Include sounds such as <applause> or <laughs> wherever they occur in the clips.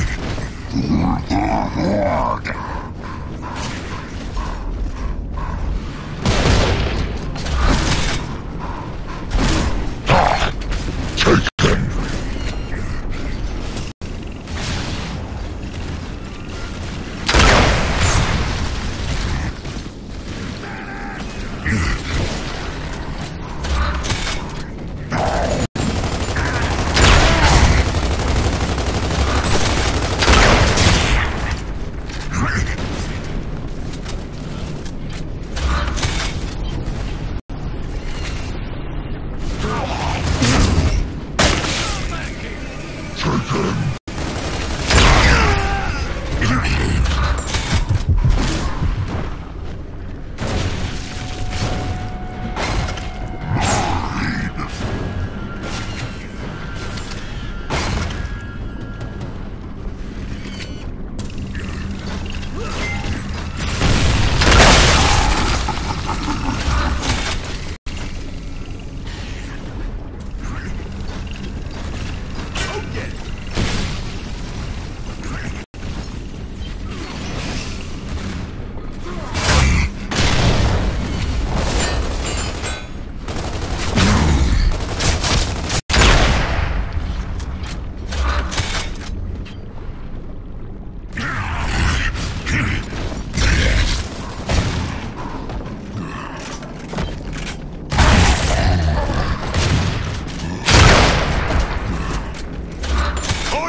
Lord, the Lord.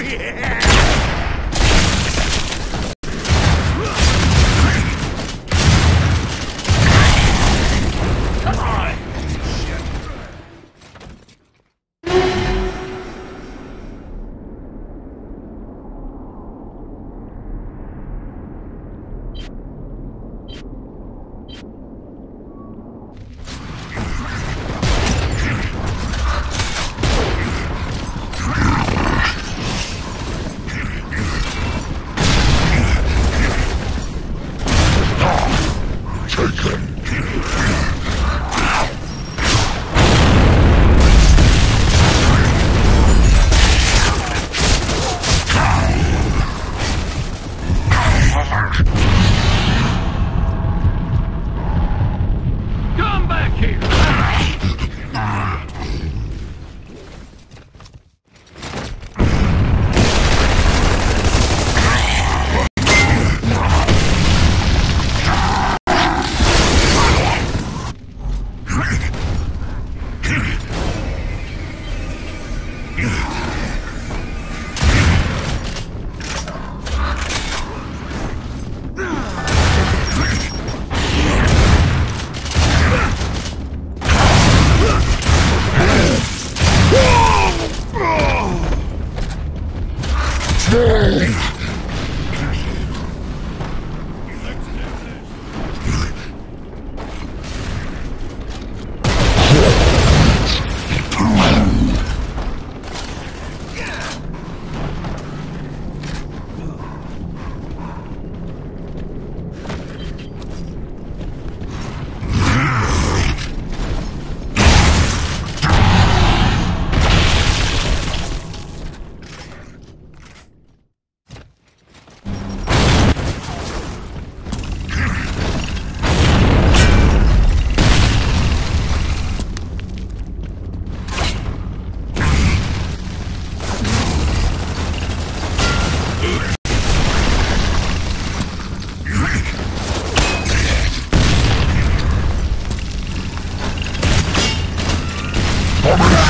Oh, yeah!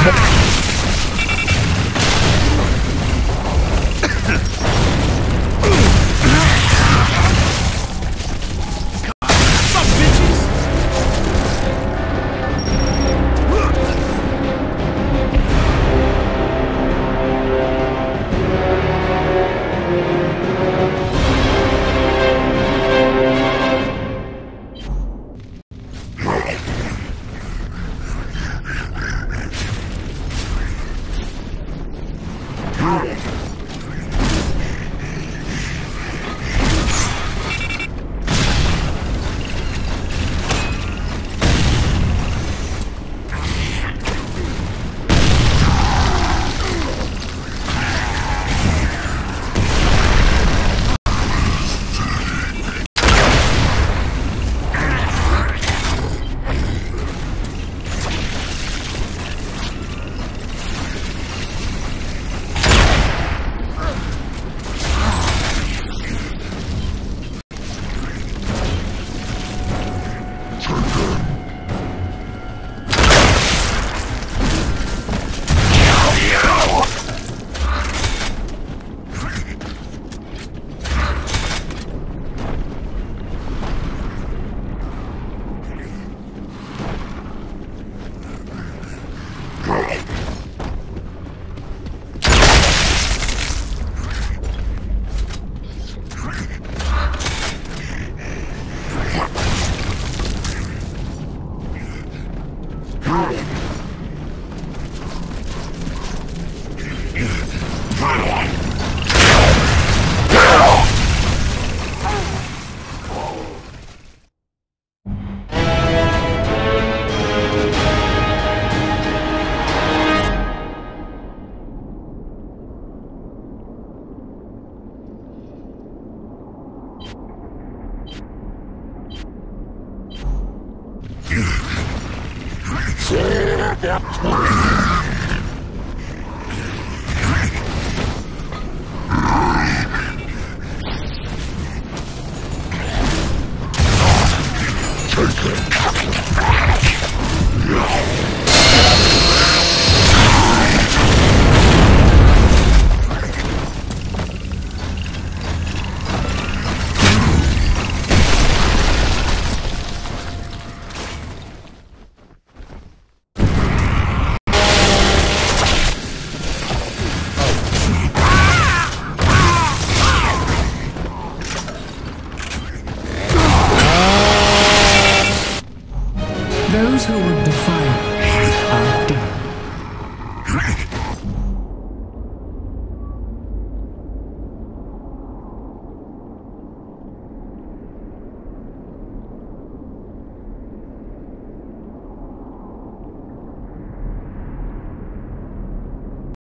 Some <laughs> Those who would defy are dead.